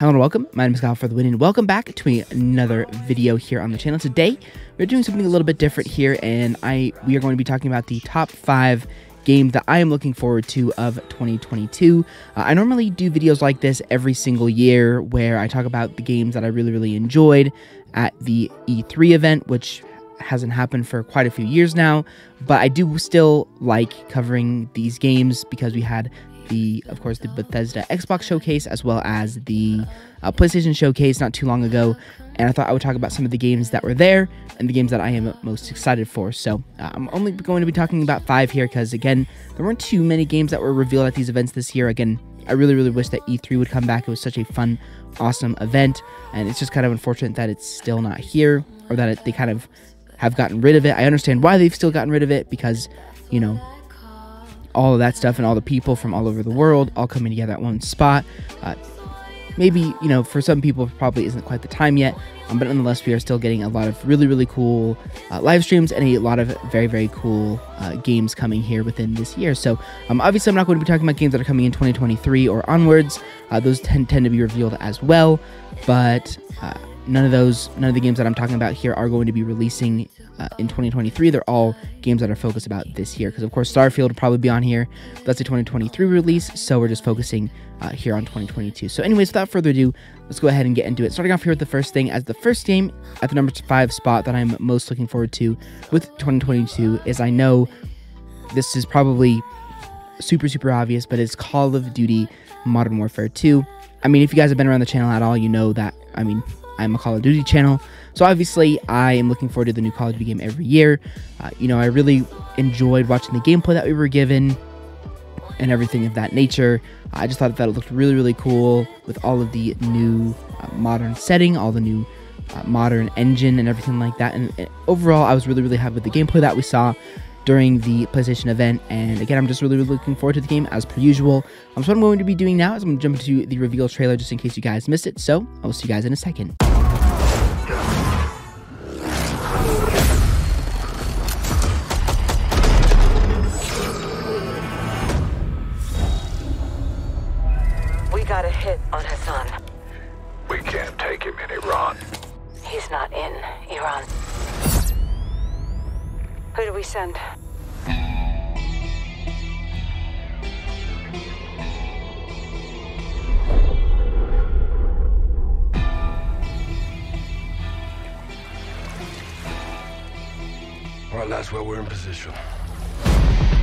Hello and welcome. My name is Kyle for the win, and welcome back to another video here on the channel. Today, we're doing something a little bit different here, and I we are going to be talking about the top five games that I am looking forward to of 2022. Uh, I normally do videos like this every single year, where I talk about the games that I really, really enjoyed at the E3 event, which hasn't happened for quite a few years now, but I do still like covering these games because we had the, of course, the Bethesda Xbox showcase as well as the uh, PlayStation showcase not too long ago. And I thought I would talk about some of the games that were there and the games that I am most excited for. So uh, I'm only going to be talking about five here because, again, there weren't too many games that were revealed at these events this year. Again, I really, really wish that E3 would come back. It was such a fun, awesome event. And it's just kind of unfortunate that it's still not here or that it, they kind of have gotten rid of it. I understand why they've still gotten rid of it because, you know, all of that stuff and all the people from all over the world all coming together at one spot. Uh, maybe, you know, for some people, probably isn't quite the time yet, um, but nonetheless, we are still getting a lot of really, really cool uh, live streams and a lot of very, very cool uh, games coming here within this year. So, um, obviously, I'm not going to be talking about games that are coming in 2023 or onwards. Uh, those tend, tend to be revealed as well, but uh, none of those, none of the games that I'm talking about here are going to be releasing uh, in 2023. They're all games that are focused about this year because, of course, Starfield will probably be on here. That's a 2023 release, so we're just focusing uh, here on 2022. So, anyways, without further ado, let's go ahead and get into it. Starting off here with the first thing, as the first game at the number five spot that I'm most looking forward to with 2022 is I know this is probably super super obvious, but it's Call of Duty Modern Warfare 2. I mean, if you guys have been around the channel at all, you know that. I mean, I'm a Call of Duty channel. So obviously, I am looking forward to the new Call of Duty game every year. Uh, you know, I really enjoyed watching the gameplay that we were given and everything of that nature. I just thought that it looked really, really cool with all of the new uh, modern setting, all the new uh, modern engine and everything like that. And, and overall, I was really, really happy with the gameplay that we saw during the PlayStation event. And again, I'm just really, really looking forward to the game as per usual. Um, so what I'm going to be doing now is I'm going to jump into the reveal trailer just in case you guys missed it. So I will see you guys in a second. Iran. Who do we send? All right, lads, well, we're in position.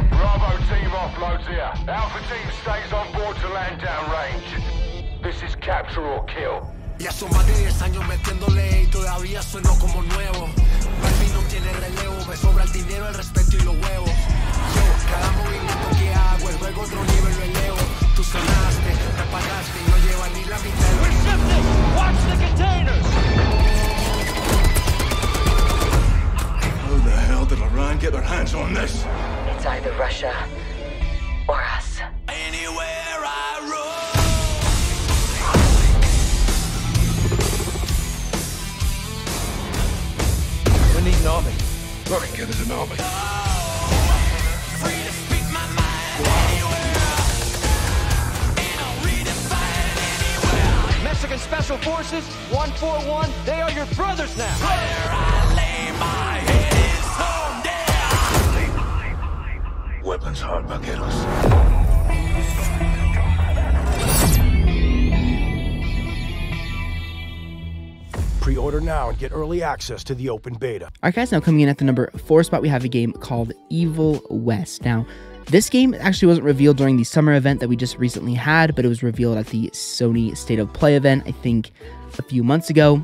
Bravo team offloads here. Alpha team stays on board to land downrange. This is capture or kill. Ya son más de 10 años metiéndole y todavía sueno como nuevo. Barbie no tiene relevo, me sobra el dinero, el respeto Forces, 141, they are your brothers now. Where I lay my head is home there. Weapons hard, vaqueros. Pre-order now and get early access to the open beta. All right, guys, now coming in at the number four spot, we have a game called Evil West. Now, this game actually wasn't revealed during the summer event that we just recently had, but it was revealed at the Sony State of Play event, I think a few months ago.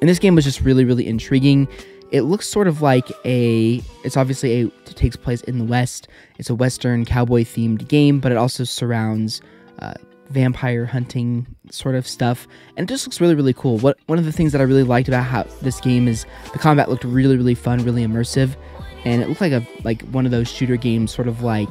And this game was just really, really intriguing. It looks sort of like a, it's obviously a, it takes place in the West. It's a Western cowboy themed game, but it also surrounds uh, vampire hunting sort of stuff and it just looks really really cool what one of the things that i really liked about how this game is the combat looked really really fun really immersive and it looked like a like one of those shooter games sort of like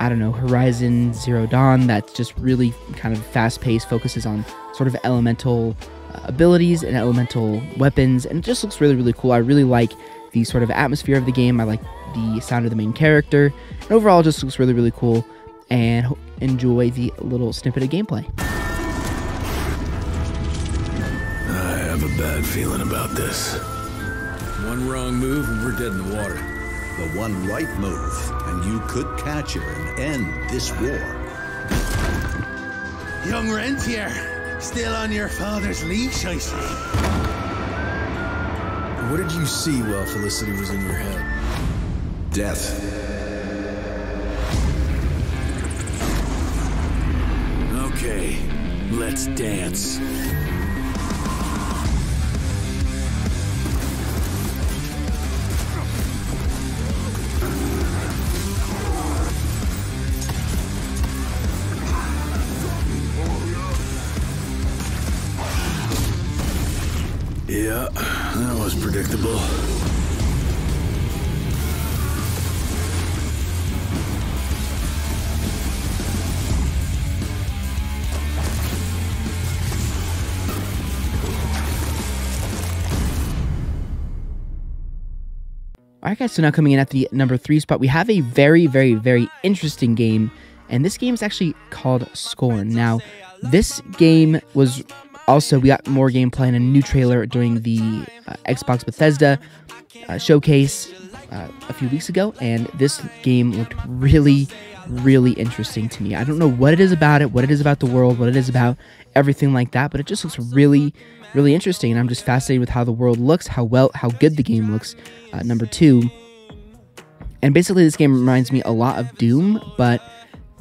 i don't know horizon zero dawn that's just really kind of fast paced focuses on sort of elemental uh, abilities and elemental weapons and it just looks really really cool. I really like the sort of atmosphere of the game. I like the sound of the main character. And overall just looks really really cool. And enjoy the little snippet of gameplay. I have a bad feeling about this. One wrong move and we're dead in the water. The one right move, and you could catch her and end this war. Young Rentier, still on your father's leash, I see. What did you see while Felicity was in your head? Death. Okay, let's dance. Yeah, that was predictable. All right, guys. So now coming in at the number three spot, we have a very, very, very interesting game, and this game is actually called Scorn. Now, this game was also we got more gameplay and a new trailer during the uh, Xbox Bethesda uh, showcase uh, a few weeks ago, and this game looked really, really interesting to me. I don't know what it is about it, what it is about the world, what it is about everything like that, but it just looks really, really interesting. And I'm just fascinated with how the world looks, how well, how good the game looks. Uh, number two, and basically this game reminds me a lot of Doom, but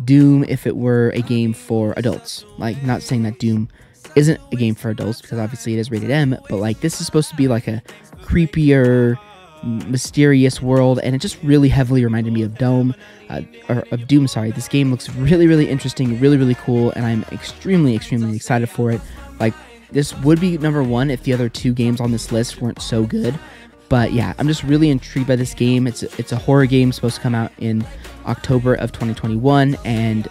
Doom if it were a game for adults. Like, not saying that Doom isn't a game for adults because obviously it is rated M, but like this is supposed to be like a creepier, mysterious world, and it just really heavily reminded me of Dome, uh, or of Doom. Sorry, this game looks really, really interesting, really, really cool, and I'm extremely, extremely excited for it. Like this would be number one if the other two games on this list weren't so good. But yeah, I'm just really intrigued by this game. It's it's a horror game supposed to come out in October of 2021, and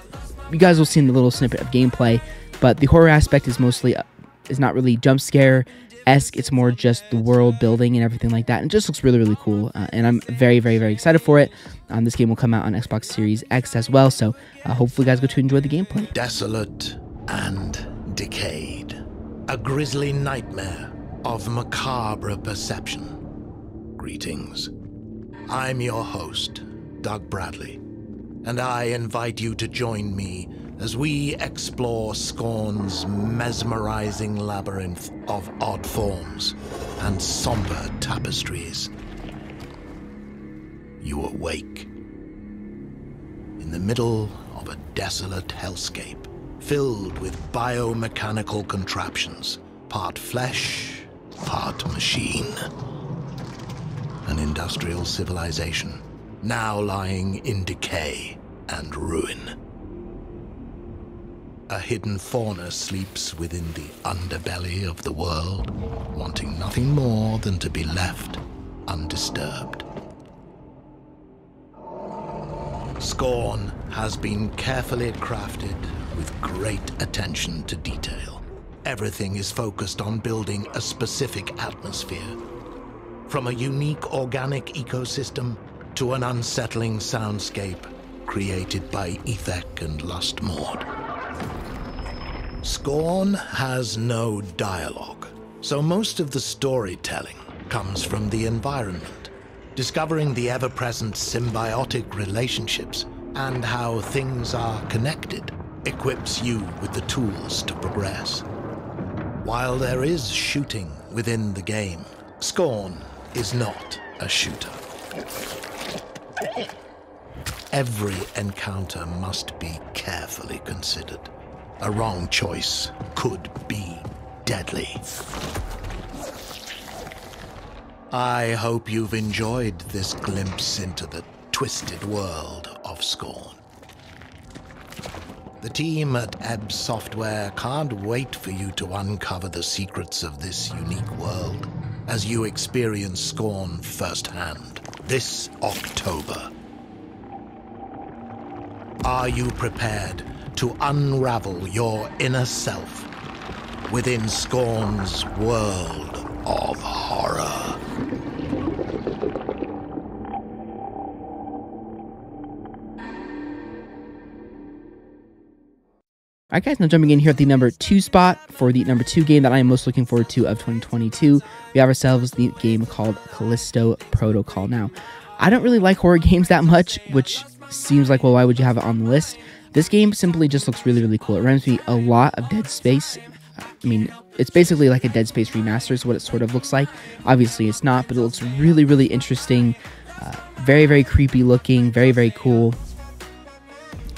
you guys will see in the little snippet of gameplay. But the horror aspect is mostly uh, is not really jump scare esque. It's more just the world building and everything like that, and just looks really really cool. Uh, and I'm very very very excited for it. Um, this game will come out on Xbox Series X as well, so uh, hopefully you guys go to enjoy the gameplay. Desolate and decayed, a grisly nightmare of macabre perception. Greetings. I'm your host, Doug Bradley, and I invite you to join me as we explore Scorn's mesmerizing labyrinth of odd forms and somber tapestries. You awake in the middle of a desolate hellscape filled with biomechanical contraptions, part flesh, part machine. An industrial civilization now lying in decay and ruin. A hidden fauna sleeps within the underbelly of the world, wanting nothing more than to be left undisturbed. Scorn has been carefully crafted with great attention to detail. Everything is focused on building a specific atmosphere. From a unique organic ecosystem to an unsettling soundscape created by Aethek and Lustmord. Scorn has no dialogue, so most of the storytelling comes from the environment, discovering the ever present symbiotic relationships and how things are connected equips you with the tools to progress. While there is shooting within the game, Scorn is not a shooter. Every encounter must be carefully considered. A wrong choice could be deadly. I hope you've enjoyed this glimpse into the twisted world of Scorn. The team at Ebb Software can't wait for you to uncover the secrets of this unique world as you experience Scorn firsthand this October. Are you prepared to unravel your inner self within Scorn's world of horror? All right, guys, now jumping in here at the number two spot for the number two game that I am most looking forward to of 2022, we have ourselves the game called Callisto Protocol. Now, I don't really like horror games that much, which seems like, well, why would you have it on the list? This game simply just looks really, really cool. It reminds me a lot of Dead Space. I mean, it's basically like a Dead Space remaster, is what it sort of looks like. Obviously, it's not, but it looks really, really interesting. Uh, very, very creepy looking, very, very cool.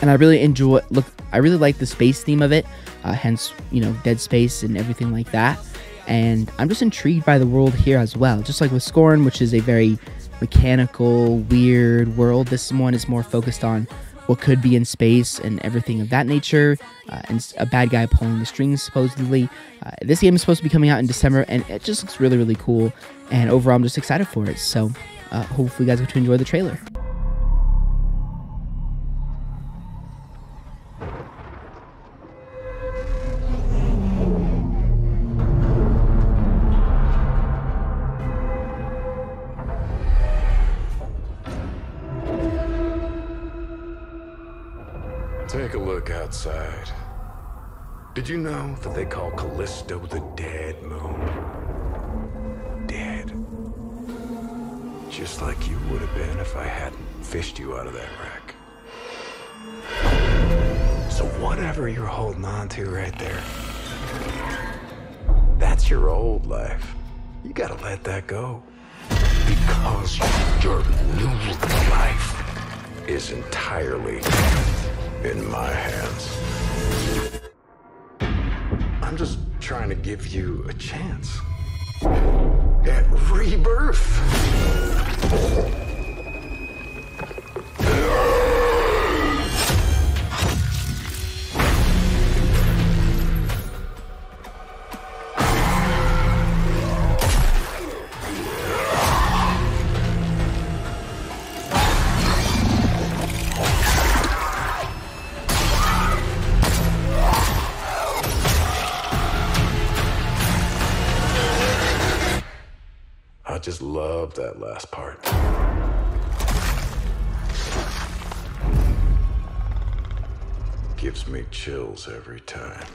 And I really enjoy look. I really like the space theme of it, uh, hence you know Dead Space and everything like that. And I'm just intrigued by the world here as well. Just like with Scorn, which is a very mechanical, weird world. This one is more focused on what could be in space and everything of that nature, uh, and a bad guy pulling the strings, supposedly. Uh, this game is supposed to be coming out in December, and it just looks really, really cool. And overall, I'm just excited for it. So, uh, hopefully, you guys get to enjoy the trailer. Take a look outside. Did you know that they call Callisto the Dead Moon? Dead. Just like you would have been if I hadn't fished you out of that wreck. So whatever you're holding on to right there, that's your old life. You gotta let that go. Because your new life is entirely in my hands. I'm just trying to give you a chance at rebirth. Just love that last part. Gives me chills every time.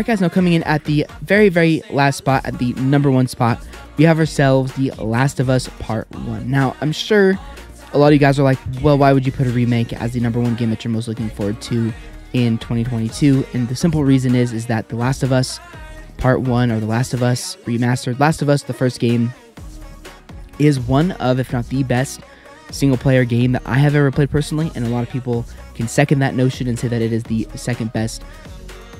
All right, guys, now coming in at the very, very last spot, at the number one spot, we have ourselves The Last of Us Part 1. Now, I'm sure a lot of you guys are like, well, why would you put a remake as the number one game that you're most looking forward to in 2022? And the simple reason is, is that The Last of Us Part 1 or The Last of Us Remastered, Last of Us, the first game, is one of, if not the best, single player game that I have ever played personally. And a lot of people can second that notion and say that it is the second best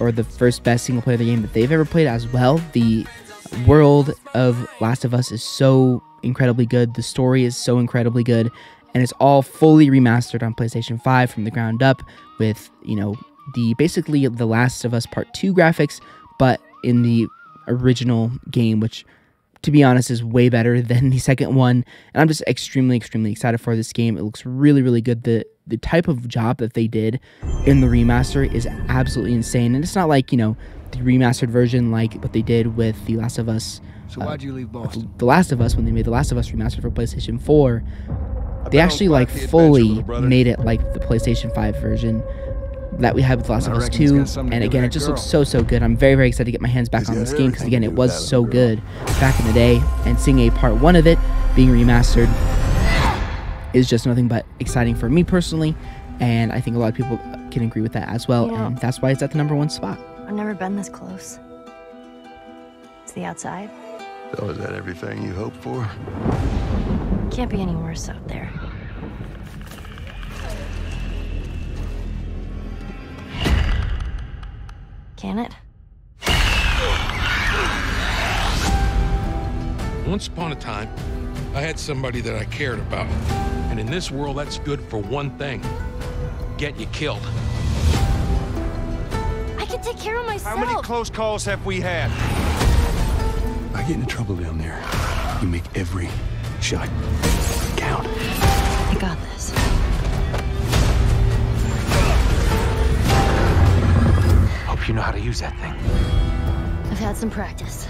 or the first best single player game that they've ever played as well. The world of Last of Us is so incredibly good. The story is so incredibly good. And it's all fully remastered on PlayStation 5 from the ground up with, you know, the basically the Last of Us Part 2 graphics, but in the original game, which to be honest is way better than the second one. And I'm just extremely, extremely excited for this game. It looks really, really good. The the type of job that they did in the remaster is absolutely insane. And it's not like, you know, the remastered version like what they did with The Last of Us. So uh, why'd you leave Boston? The Last of Us when they made The Last of Us remastered for PlayStation 4. They actually like fully made it like the PlayStation 5 version that we had with The Last of Us 2. And again, it just looks so, so good. I'm very, very excited to get my hands back on this game because, again, it was so good back in the day. And seeing a part one of it being remastered is just nothing but exciting for me personally. And I think a lot of people can agree with that as well. You know, and that's why it's at the number one spot. I've never been this close. It's the outside. So is that everything you hoped for? Can't be any worse out there. Can it? Once upon a time, I had somebody that I cared about. And in this world, that's good for one thing get you killed. I can take care of myself. How many close calls have we had? I get into trouble down there. You make every shot count? I got this. Hope you know how to use that thing. I've had some practice.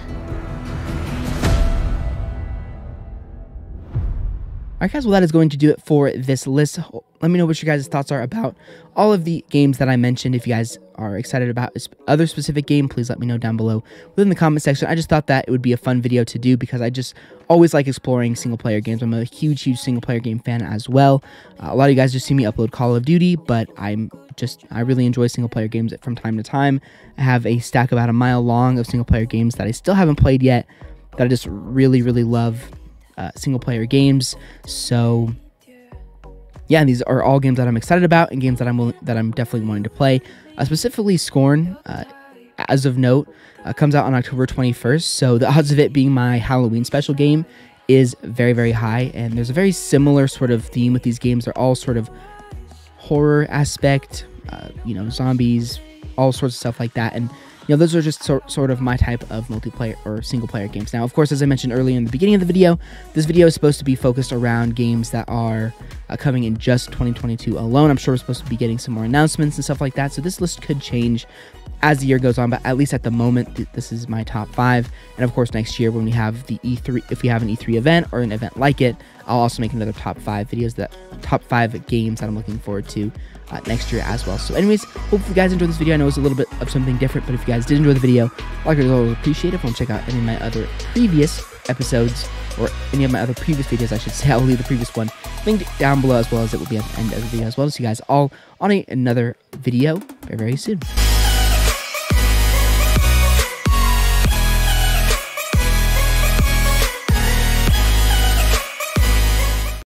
Alright guys, well that is going to do it for this list. Let me know what your guys' thoughts are about all of the games that I mentioned. If you guys are excited about other specific game, please let me know down below within the comment section. I just thought that it would be a fun video to do because I just always like exploring single player games. I'm a huge, huge single player game fan as well. Uh, a lot of you guys just see me upload Call of Duty, but I'm just, I really enjoy single player games from time to time. I have a stack about a mile long of single player games that I still haven't played yet that I just really, really love uh, single player games. So yeah, these are all games that I'm excited about and games that I'm that I'm definitely wanting to play. Uh, specifically, Scorn, uh, as of note, uh, comes out on October 21st. So the odds of it being my Halloween special game is very very high. And there's a very similar sort of theme with these games. They're all sort of horror aspect, uh, you know, zombies, all sorts of stuff like that. And you know, those are just sort, sort of my type of multiplayer or single player games. Now, of course, as I mentioned earlier in the beginning of the video, this video is supposed to be focused around games that are uh, coming in just 2022 alone. I'm sure we're supposed to be getting some more announcements and stuff like that. So this list could change as the year goes on, but at least at the moment, th this is my top five. And of course, next year when we have the E3, if we have an E3 event or an event like it, I'll also make another top five videos that top five games that I'm looking forward to uh, next year as well. So anyways, hope you guys enjoyed this video. I know it's a little bit of something different, but if you guys did enjoy the video, like I always appreciate it. If you want to check out any of my other previous episodes or any of my other previous videos, I should say, I'll leave the previous one linked down below as well as it will be at the end of the video as well. see you guys all on a, another video very, very soon.